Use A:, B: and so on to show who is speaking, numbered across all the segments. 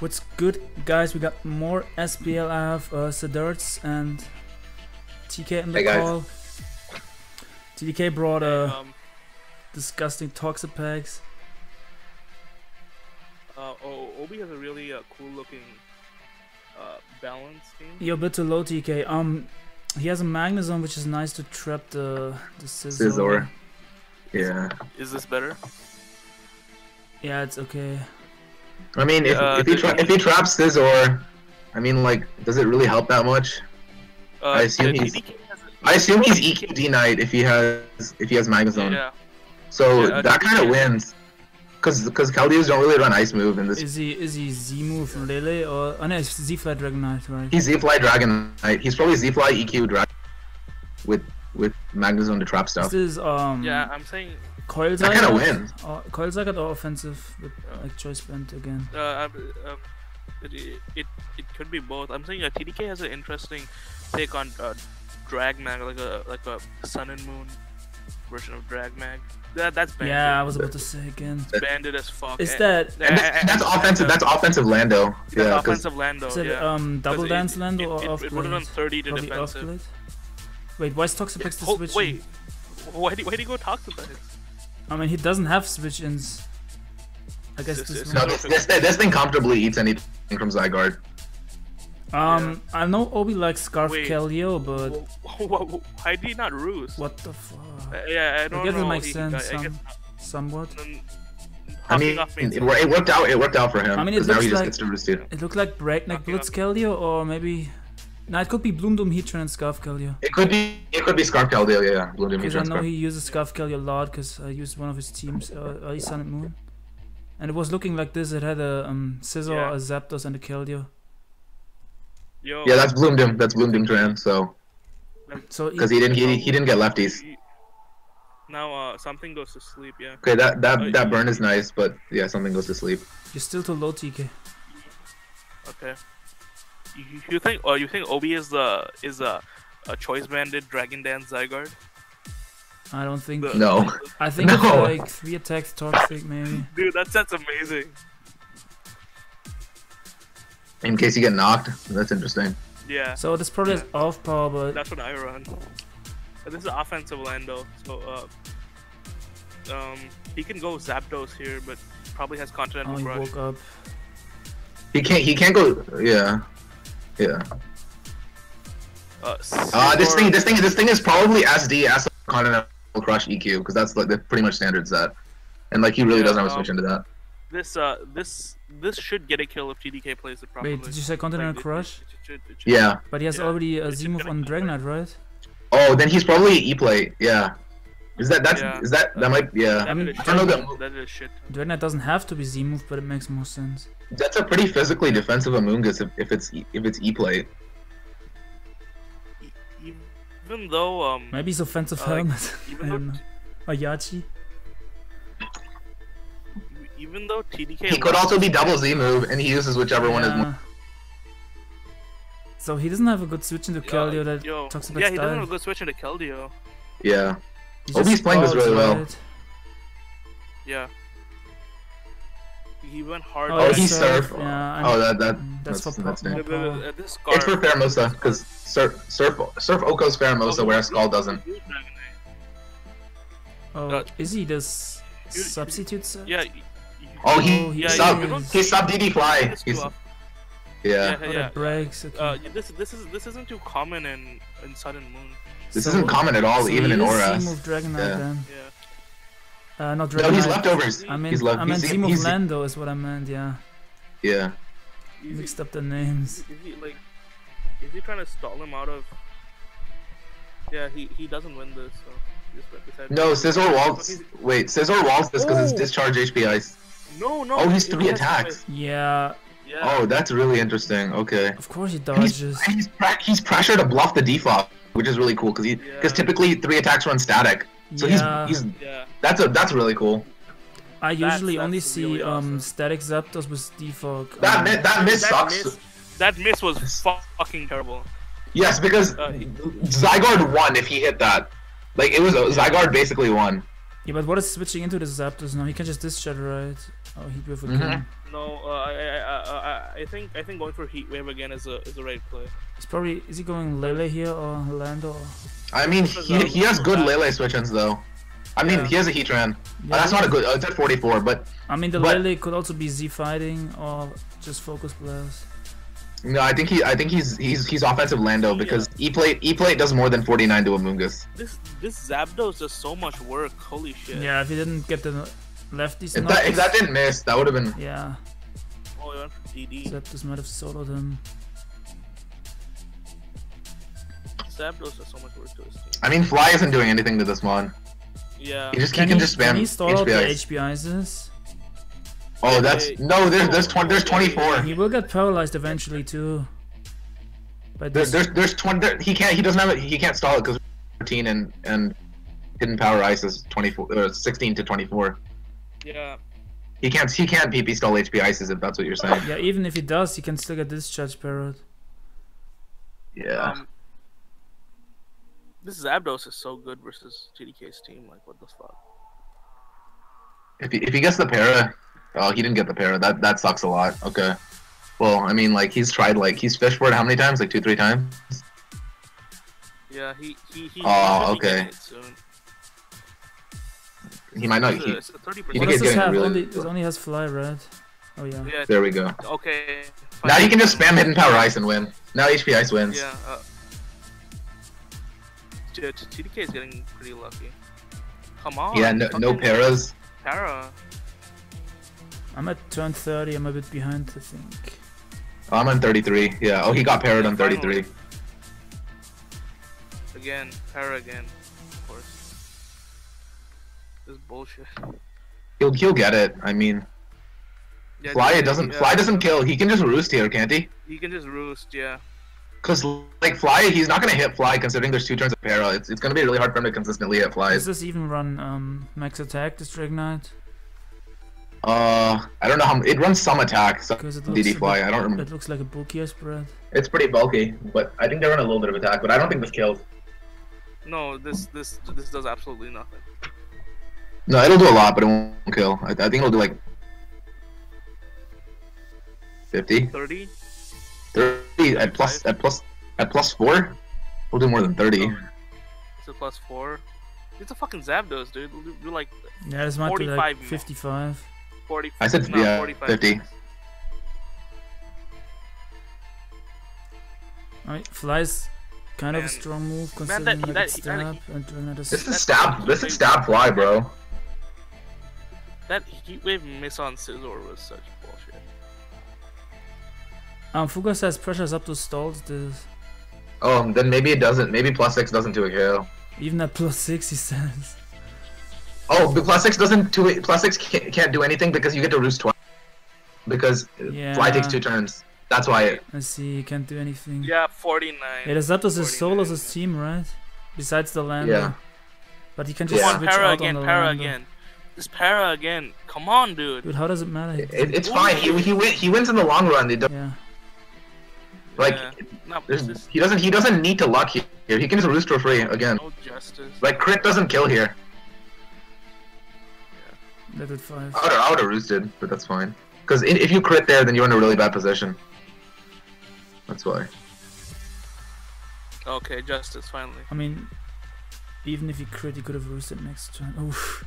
A: What's good, guys? We got more SPL. I have uh, Sedertz and TK in the
B: Hey,
A: call. TDK brought uh,
C: um,
A: disgusting Toxapex.
C: uh, oh, Obi has a really uh, cool looking uh, balance team.
A: You're a bit too low, TK. Um, he has a Magnezone, which is nice to trap the the Scizor.
B: Scizor. Yeah.
C: Is this better?
A: Yeah, it's okay.
B: I mean, if,
C: Uh,
B: if he
C: the-
B: tra- if he traps Scizor, I mean, like, does it really help that much?
C: Uh,
B: I assume he's-
C: TDK has a-
B: I assume he's EQD Knight if he has if he has Magnezone.
C: Yeah,
B: So
C: Yeah,
B: that kind of wins. Cause, cause Keldeos don't really run Ice Move in this.
A: Is he is he Z move Lele or oh no, it's Z Fly Dragonite, right?
B: He's Z-Fly Dragon Knight. He's probably Z-Fly EQ Dragon with with Magnezone to trap
A: Is
B: stuff.
A: this is um
C: yeah. I'm saying
A: Coil
B: That kinda
A: Zygarde?
B: wins.
A: Or, Coil Zygarde or offensive with
C: Yeah.
A: like choice band again?
C: uh, um, um, it, it it could be both. I'm saying uh, TDK has an interesting take on uh, Dragmag, like a like a Sun and Moon version of Drag Mag. That that's banded.
A: Yeah, I was about to say again.
C: It's banded as fuck.
A: Is
C: and-
A: that
B: And that, that's offensive. That's offensive Lando.
C: That's
B: Yeah, 'cause
C: offensive Lando.
A: is it
C: yeah.
A: um double
C: 'Cause
A: dance
C: it,
A: Lando
C: it,
A: or
C: it,
A: off
C: it would have done 30 to
A: Probably off
C: defensive.
A: blade. Wait, why is Toxapex the
C: Ho-
A: switch?
C: wait, why do, why do you go talk to that?
A: I mean, he doesn't have switch ins. I guess
C: This
A: this.
B: no, this, this this thing comfortably eats anything from Zygarde.
A: Um, I know Obi likes Scarf
C: Wait.
A: Keldeo, but
C: Wh- wh- why did he not roost?
A: what the fuck?
C: Uh, yeah, I
A: I
C: don't I
A: guess
C: know.
A: it makes
C: he-
A: sense.
C: I, I guess
A: somewhat.
B: I mean,
C: hopping off made
B: it, it worked out. It worked out for him.
A: I mean, it
B: 'cause now
A: looks
B: he just
A: like-
B: gets to.
A: It looked like Breakneck
C: Okay,
A: Blitz
C: okay.
A: Keldeo, or maybe. No, it could be Bloom Doom Heatran and Scarf Keldeo.
B: It could be. It could be Scarf Keldeo. Yeah, yeah. Bloom
A: Because I know
B: Scarf.
A: he uses Scarf Keldeo a lot, because I used one of his teams, uh, early Sun and Moon. And it was looking like this. It had a um, Scizor,
C: Yeah.
A: a Zapdos, and a Keldeo.
C: Yo,
B: Yeah, that's Bloomdoom. That's Bloom Doom Tran. So
A: So
B: because he didn't he, he didn't get lefties.
C: Now uh, something goes to sleep. Yeah.
B: Okay, that that
C: Uh,
B: that burn is nice, but yeah, something goes to sleep.
A: you're still too low, TK.
C: Okay. You, you- you think? Oh, you think Obi is the is a a choice banded Dragon Dance Zygarde?
A: I don't think.
C: The-
B: No.
A: I think it's
B: No.
A: like three attacks, toxic maybe.
C: Dude, that's that's amazing.
B: In case you get knocked, that's interesting.
C: Yeah.
A: So this probably is off power, but
C: That's what I run. But this is offensive Lando, so uh, um, he can go Zapdos here, but probably has Continental
A: oh, he
C: Crush.
A: woke up.
B: He can't. He can't go. Yeah. Yeah.
C: Uh,
B: Uh, this thing. This thing. This thing is probably SD as Continental Crush EQ because that's like the pretty much standard set, and like he really
C: Yeah,
B: doesn't have a
C: um,
B: switch into that.
C: This uh, this this should get a kill if TDK plays it properly.
A: Wait, did you say Continental
C: Like,
A: Crush?
C: it- it should- it should-
B: Yeah.
A: But he has
C: Yeah,
A: already a
C: it's
A: move on
C: kill
A: Dragonite, right?
B: Oh, then he's probably E plate. Yeah. Is that that's
C: Yeah.
B: is that that might yeah.
C: That
A: mean,
C: is
B: I don't know
C: shit.
B: that-
C: That is shit.
A: Dragonite doesn't have to be Z move, but it makes more sense.
B: That's a pretty physically defensive Amoonguss if, if it's E- if it's E plate.
C: E- Even though um,
A: Maybe it's offensive
C: Uh, like,
A: helmet. I
C: even
A: don't
C: though
A: know. Ayachi.
C: even though TDK
B: He could also be double Z move, and he uses whichever one is. More.
A: So he doesn't have a good switch into
C: Yo,
A: Keldeo that
C: yo,
A: talks
C: yeah,
A: about
C: he doesn't have a good switch into Keldeo.
B: Yeah.
A: He
B: Obi's
A: just
B: playing this really well.
C: Yeah. He went hard.
A: Oh,
B: Oh,
C: at-
B: he's
A: surf,
B: surf.
A: yeah,
B: Oh, that that
A: that's
B: that's
A: for
B: that's,
A: pop-
B: neat.
C: The- the-
A: Power.
C: the- this
B: It's for
C: scarf-
B: Pheromosa because Surf Surf Surf OHKOs Pheromosa, whereas Scald doesn't.
A: Oh,
C: Uh,
A: is he this
C: you-
A: substitute?
C: Yeah. y- y-
B: Oh, he
A: Oh, he
C: yeah,
B: sub
C: you
B: he sub DD fly. He's
C: too often.
B: Yeah.
C: Yeah,
A: Oh,
C: yeah.
A: that breaks. Okay.
C: Uh, this this is this isn't too common in in Sun and Moon.
B: This
A: So-
B: isn't common at all,
A: so
B: even in
A: is
B: ORAS.
A: Z-move Dragonite
B: Yeah.
A: then.
C: Yeah.
A: Uh, not
B: No,
A: Dragonite.
B: he's leftovers.
A: I mean,
B: he's left.
A: I meant
B: he's,
A: Z-move
B: he's,
A: Lando is what I meant. Yeah,
C: Is
B: yeah.
C: he,
A: mixed up the names.
C: is he like is he trying to stall him out of? Yeah, he he doesn't win this. So just
B: No,
C: him.
B: Scizor
C: So
B: walls. Wait, Scizor walls this because it's
C: Oh.
B: discharge HP ice.
C: No, no.
B: Oh, he's three attacks.
A: Yeah,
C: Yeah.
B: Oh, that's really interesting. Okay.
A: of course he
B: He's,
A: dodges.
B: he's, pre- he's pressure to bluff the defog, which is really cool because he because
C: Yeah.
B: typically three attacks run static. So
A: yeah,
B: he's he's
C: Yeah.
B: that's a that's really cool.
A: I usually
C: that's
A: only
C: really
A: see um
C: awesome.
A: static Zapdos with defog.
B: That
A: um,
B: mi- that miss
C: That
B: sucks.
C: miss, that miss was fucking terrible.
B: Yes, because
C: Uh,
B: Zygarde won if he hit that. Like it was Zygarde basically won.
A: Yeah, but what is switching into the Zapdos now? He can just discharge, right? Oh, Heat Wave
B: Mhm.
A: again.
C: No, uh, I, I, I, I, I think I think going for Heat Wave again is a is a right play.
A: He's probably is he going Lele here or Lando? Or...
B: I mean, he, he has good Lele switch-ins though. I mean,
C: Yeah.
B: he has a Heatran.
A: Yeah,
B: That's not a good. Uh, it's at 44, but
A: I mean, the
B: but-
A: Lele could also be Z fighting or just focus blast.
B: No, I think he. I think he's he's he's offensive Lando because E plate E plate does more than 49 to a Mungus.
C: This this Zapdos does so much work. Holy shit.
A: Yeah, if he didn't get the lefties,
B: If that if that didn't miss, that would have been.
A: yeah,
C: Oh, he went for DD.
A: Zapdos might have soloed him.
C: Zapdos does so much work to his team.
B: I mean, Fly isn't doing anything to this mon.
C: Yeah.
B: He just he can just spam
A: Can he stall out the
B: HPIs.
A: HPIs?
B: Oh, that's no. There's there's 20. There's 24.
A: He will get paralyzed eventually too. But
B: There,
A: this,
B: there's there's 20. There, he can't. He doesn't have it. He can't stall it because 13 and and hidden power ice is 24 or 16 to 24.
C: Yeah.
B: He can't. He can't PP stall HP ices if that's what you're saying.
A: yeah, even if he does, he can still get discharge parrot.
B: Yeah.
C: Um, this Zapdos is so good versus TDK's team. Like, what the fuck?
B: If he, if he gets the para, oh, he didn't get the para. That that sucks a lot. Okay. Well, I mean, like he's tried like he's fished for it how many times? Like two, three times.
C: Yeah, he he he.
B: Oh,
C: he should be
B: okay.
C: it soon.
B: He might not.
C: It's
B: He,
C: a- it's a thirty
B: You
A: What does
B: he's
A: this
B: getting
A: have?
B: really-
A: Only, it only has fly red. Oh yeah.
C: Yeah.
B: there we go.
C: Okay.
B: Now you can just spam hidden power ice and win. Now HP ice wins.
C: Yeah. Uh, T- T- TDK is getting pretty lucky. Come on.
B: Yeah, no, no paras.
C: Para.
A: I'm at turn 30. I'm a bit behind, I think.
B: Oh, I'm on 33. Yeah. Oh, he got parried on 33.
C: Again, para again. Of course. This is bullshit.
B: He'll he'll get it. I mean,
C: Yeah,
B: Fly it doesn't
C: yeah,
B: Fly doesn't kill. He can just roost here, can't he?
C: He can just roost, yeah.
B: Cause like Fly, he's not gonna hit Fly considering there's two turns of para. It's it's gonna be really hard for him to consistently hit
A: Does this even run um, max attack, this Dragonite?
B: Uh, I don't know how it runs some attack. Some
A: Because it looks,
B: DD Fly.
A: bit-
B: I don't remember.
A: It looks like a bulkier spread.
B: It's pretty bulky, but I think they run a little bit of attack. But I don't think this kills.
C: No, this this this does absolutely nothing.
B: No, it'll do a lot, but it won't kill. I, I think it'll do like 50,
C: 30?
B: 30 at plus at plus at plus four. We'll do more than 30.
C: It's a plus 4. It's a fucking Zapdos, dude. We'll do- do like
A: Yeah, this might be
C: 45
A: like
C: more.
A: 55.
C: 40.
B: I said,
C: no,
B: yeah,
C: 45
B: 50.
C: max.
A: I mean, flies kind of a strong move
C: Man,
A: considering
C: that-
A: like
C: that-
A: it's
C: that-
A: stab and Dragonite is
B: This is
C: That's
B: stab. This is
C: crazy.
B: stab fly, bro.
C: That heat wave miss on Scizor was such bullshit.
A: Um, Fuga says pressures up to stalls this.
B: Oh, then maybe it doesn't. Maybe plus six doesn't do a KO.
A: Even at plus 6, he says.
B: Oh, but plus six doesn't do it. Plus six can't, can't do anything because you get to roost twice. Because uh, fly takes two turns. That's why. It,
A: Let's see, he can't do anything.
C: Yeah, 49.
A: Yeah, the Zapdos is
C: 49.
A: solos his team, right? Besides the land.
B: Yeah.
A: But he can just
B: Yeah.
C: Come on,
A: switch
C: para
A: out
C: again,
A: on the
C: para
A: Lando.
C: again. This para again. Come on, dude.
A: Dude, how does it matter?
B: it, it's fine. He, he, win, he wins in the long run. It don't,
A: yeah.
B: like
C: Yeah. No,
B: there's,
C: this is
B: he doesn't he doesn't need to luck here. He can just roost for free again.
C: no justice.
B: Like crit doesn't kill here.
A: That at 5.
B: I would I would have roosted, but that's fine. Because if you crit there, then you're in a really bad position. That's why.
C: Okay, justice, finally.
A: I mean, even if he crit, he could have roosted next turn. Oof.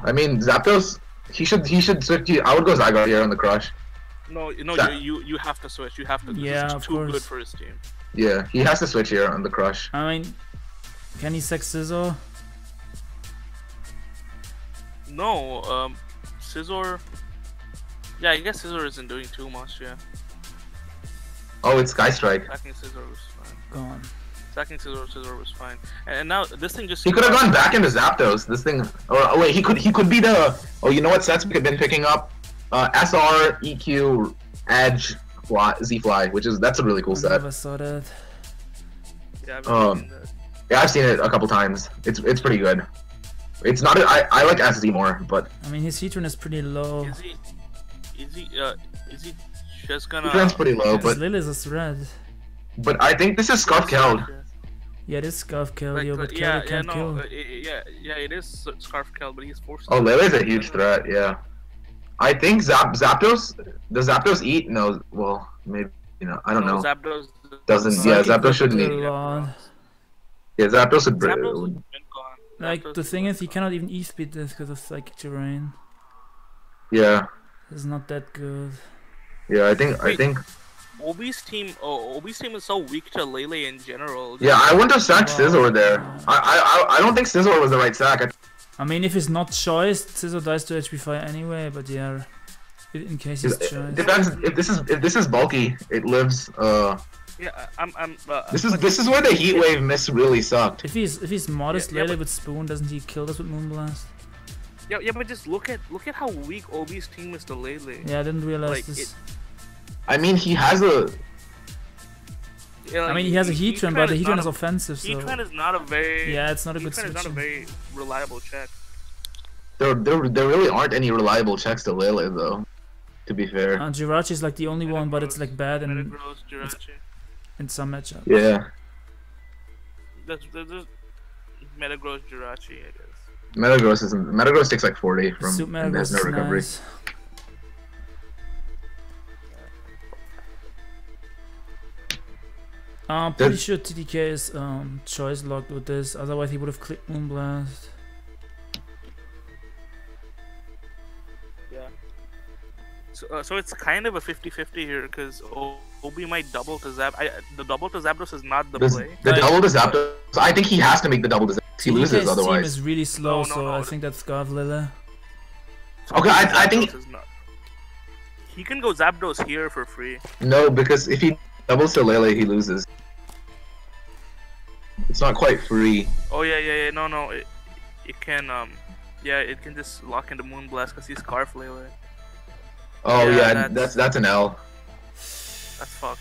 B: I mean, Zapdos, he should he should switch. I would go Zygarde here on the crush.
C: No, no,
B: That-
C: you, you you have to switch. You have to. This
A: Yeah,
C: is
A: of
C: too good for his team.
B: Yeah, he has to switch here on the crush.
A: I mean, can he sex Scizor?
C: No, um, Scizor. Yeah, I guess Scizor isn't doing too much. Yeah,
B: Oh, it's Sky Strike.
C: attacking Scizor was fine.
A: Gone.
C: Attacking Scizor, Scizor was fine. And, and now this thing just.
B: He could have gone back into Zapdos. This thing, or oh wait, he could he could be the. Oh, you know what sets we have been picking up? Uh, SR, EQ, Edge, Fly, Z Fly, which is that's a really cool
A: I
B: set.
A: never saw that.
C: Yeah, I've been
B: Um,
C: thinking that.
B: Yeah, I've seen it a couple times. It's it's pretty good. It's not. A, I I like SZ more, but
A: I mean, his Heatran is pretty low.
C: Is he? Is he? Uh, is he just gonna?
B: Heatran's pretty low.
A: His
B: But
A: Lele is a thread.
B: but I think this is Scarf Keld.
A: Yeah, it is Scarf
C: Like,
A: Keldeo, but
C: like, yeah,
A: Keldeo
C: yeah,
A: can't
C: no,
A: kill.
C: uh, i- i- yeah, yeah, it is Scarf Kel, but he's forced.
B: Oh,
C: to-
B: Lele's a huge threat. Yeah. I think Zap Zapdos. Does Zapdos eat? No. Well, maybe. You know, I don't
C: No,
B: know.
C: Zapdos
B: Doesn't- yeah,
A: Psychic
B: Zapdos shouldn't eat. Yeah, Zapdos would.
C: Zapdos
B: would
C: has been gone.
A: Like, the thing is, he cannot even E-speed this because of Psychic Terrain.
B: yeah.
A: It's not that good.
B: Yeah. I think. I think.
C: Obi's team, oh, Obi's team is so weak to Lele in general.
B: Yeah, I wouldn't have sacked
A: Wow.
B: Scizor there. I, I, I- I don't think Scizor was the right sack. I,
A: I mean, if it's not choiced, Scizor dies to HP Fire anyway, but yeah. In in case he's
B: it
A: choiced.
B: depends if this is if this is bulky, it lives. Uh,
C: Yeah, I- I'm, I'm. Uh,
B: this is this is where the heat wave miss really sucked.
A: If he's if he's modest
C: Yeah, yeah,
A: Lele
C: but-
A: with Spoon, doesn't he kill us with Moonblast?
C: Yeah, yeah, but just look at look at how weak Obi's team is to Lele.
A: Yeah, I didn't realize
C: Like,
A: this.
C: it-
B: I mean, he has a.
C: Yeah,
A: I mean, he has a
C: Heat
A: Heatran, but the
C: is
A: Heatran
C: not
A: is
C: a-
A: offensive, so
C: Heatran is not a very.
A: yeah, it's not a good
C: Heatran is not a very reliable check.
B: There, there, there really aren't any reliable checks to Lele though. To be fair.
A: Uh, Jirachi is like the only one, but it's like bad in,
C: Metagross, Jirachi.
A: In some matchups.
B: Yeah.
C: There's, there's, there's Metagross, Jirachi, I guess.
B: Metagross isn't. Metagross takes like 40 from.
A: Soup
B: and has no
A: Metagross
B: recovery.
A: nice. I'm pretty
B: Did-
A: sure TDK is um, choice locked with this, otherwise he would have clicked Moonblast.
C: Yeah. So, uh, so it's kind of a 50-50 here because Obi might double to Zap. I, the double to Zapdos is not the
B: This-
C: play.
B: the
A: Right.
B: double to Zapdos. I think he has to make the double to Zapdos. He
A: TDK's
B: loses
A: team
B: otherwise.
A: is really slow,
C: No, no,
A: so
C: no.
A: I think that's Scarf Lele.
B: Okay, I- I think-
C: not. He can go Zapdos here for free.
B: No, because if he doubles to Lele, he loses. It's not quite free.
C: Oh yeah, yeah, yeah. No, no. It, it can um, yeah, it can just lock into Moonblast because he's Scarf Lele.
B: Oh
C: Yeah,
B: yeah,
C: that's-
B: that's that's an L.
C: That's fucked.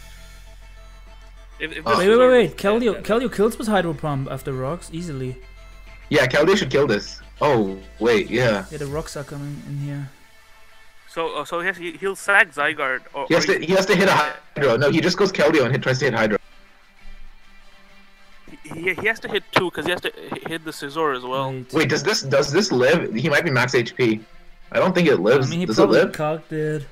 C: If, if
B: Oh.
A: Wait, wait, wait, wait. Keldeo,
C: yeah.
A: Keldeo kills with Hydro Pump after rocks easily.
B: Yeah, Keldeo should kill this. Oh wait, yeah.
A: Yeah, the rocks are coming in here.
C: So, uh, so he has, he, he'll sack Zygarde. Or,
B: He has
C: or
B: to he has to hit a Hydro. No, he just goes Keldeo and hit, tries to hit Hydro.
C: he, he, he has to hit two because he has to hit the Scizor as well.
A: Wait.
B: Wait, does this does this live? He might be max HP. I don't think it
A: I
B: lives.
A: mean, he
B: does it live?
A: cocked it.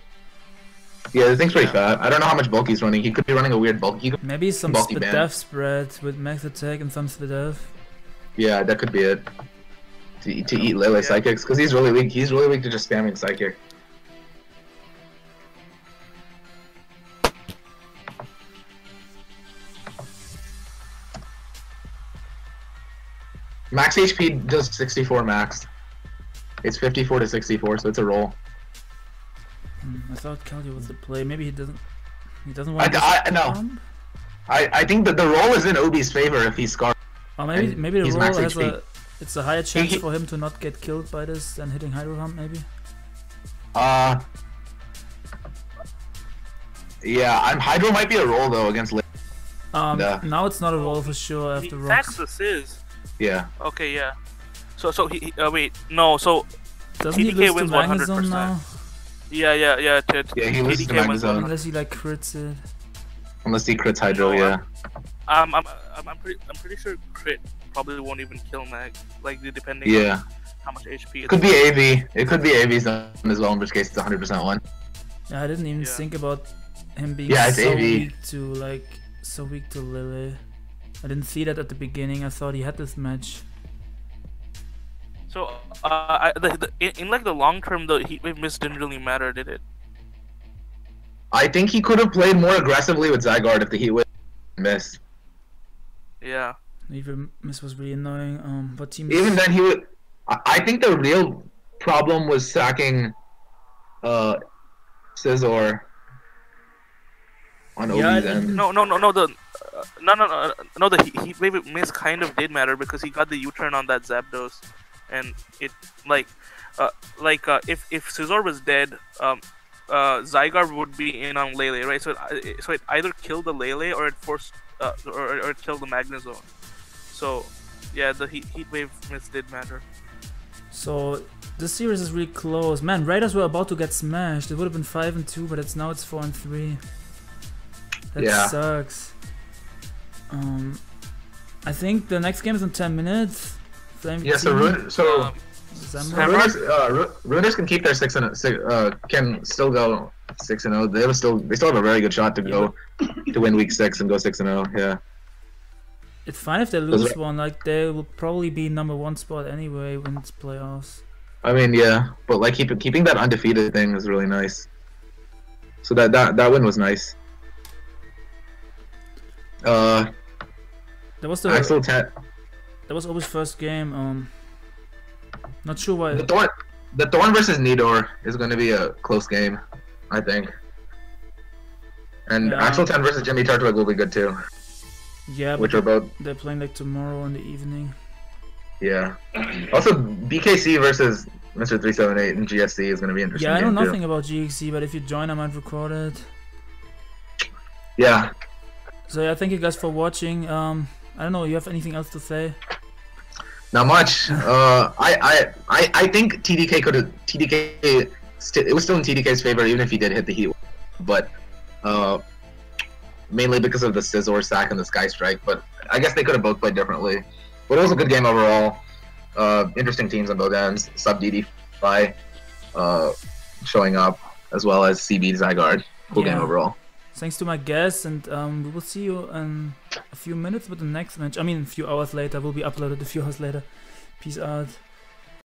B: Yeah, the thing's pretty
C: Yeah.
B: fat. I don't know how much bulk he's running. He could be running a weird bulk. He could,
A: Maybe some
B: Bulky
A: split
B: man.
A: death spread with max attack and some split death.
B: yeah, that could be it. To, to eat oh, Lele
C: Yeah.
B: psychics because he's really weak. He's really weak to just spamming psychic. Max HP does 64 max. It's 54 to 64, so it's a roll.
A: I thought Keldeo was the play. Maybe he doesn't. He doesn't
B: I,
A: want. this
B: I, no. I, I think that the role is in Obi's favor if he's scarred.
A: Or maybe maybe the
B: role
A: has
B: HP.
A: a. It's a higher chance
B: he-
A: for him to not get killed by this than hitting Hydro Pump. Maybe.
B: Uh, yeah, I'm Hydro might be a roll though against. Lele.
A: Um.
B: Yeah.
A: Now it's not a roll for sure after
C: sacks
A: rocks.
C: the Sizz.
B: Yeah.
C: Okay, yeah. So, so he, he- uh, wait, no, so
A: Doesn't he
C: TDK
A: lose to
C: wins
A: Magnezone
C: 100%.
A: now?
C: Yeah, yeah, yeah. T- t-
B: Yeah, he loses to
C: TDK wins
B: Magnezone.
C: 100%.
A: Unless he like crits it.
B: Unless he crits Hydro,
C: No,
B: yeah.
C: Um, I'm, I'm, I'm pretty, I'm pretty sure crit probably won't even kill Mag. Like depending
B: Yeah.
C: on how much HP.
B: It could be AV. It could be AV's done as well, in which case it's 100% one.
A: Yeah, I didn't even
C: Yeah.
A: think about him being
B: Yeah, it's
A: so
B: AV.
A: weak to like so weak to Lele. I didn't see that at the beginning. I thought he had this match.
C: So, uh, I, the, the, in, in like the long term, the heat wave miss didn't really matter, did it?
B: I think he could have played more aggressively with Zygarde if the Heat Wave missed.
C: Yeah.
A: Even miss was really annoying. Um, but team
B: Even then, he would. I I think the real problem was sacking uh, Scizor on
A: Yeah,
B: Obi's end.
C: No, no, no, no. The uh, no, no, no, no. The heat, heat wave miss kind of did matter because he got the U-turn on that Zapdos, and it like, uh, like uh, if if Scizor was dead, um, uh, Zygarde would be in on Lele, right? So it, it- so it either killed the Lele or it forced, uh, or, or it killed the Magnezone. So, yeah, the heat, heat wave miss did matter.
A: So this series is really close. Man, Raiders were about to get smashed. It would have been five and two, but it's now it's four and three. That
B: Yeah.
A: sucks. Um, I think the next game is in 10 minutes.
B: Yeah, so
A: Team,
B: so
C: Um,
B: Runners, uh, can keep their six and six, uh, can still go six and zero. They will still they still have a very good shot to go to win week six and go six and zero. Yeah.
A: It's fine if they lose one. Like they will probably be number one spot anyway when it's playoffs.
B: I mean, yeah, but like keeping keeping that undefeated thing is really nice. So that that that win was nice. Uh,
A: That was the
B: Axel Tat,
A: that was always first game. Um, not sure why.
B: the Thorn, the Thorn versus Nidor is going to be a close game, I think. And
A: Yeah.
B: Axel Ten versus Jimmy Turtwig will be good too,
A: Yeah, but
B: which are both
A: they're playing like tomorrow in the evening.
B: yeah. Also, BKC versus Mr. Three Seven Eight and GSC is going to be interesting.
A: Yeah, I know
B: game, too.
A: nothing about GSC, but if you join, I might record it.
B: Yeah,
A: So yeah, thank you guys for watching. Um, I don't know. You have anything else to say?
B: Not much. Uh, I, I, I, I think TDK could have TDK. St- it was still in TDK's favor, even if he did hit the heat, but uh, mainly because of the Scizor sack and the Sky Strike. But I guess they could have both played differently. But it was a good game overall. Uh, interesting teams on both ends. Sub DD uh, showing up as well as CB Zygarde. Cool game overall.
A: Thanks to my guests, and um, we will see you in a few minutes with the next match. I mean, a few hours later. Will be uploaded a few hours later. Peace out.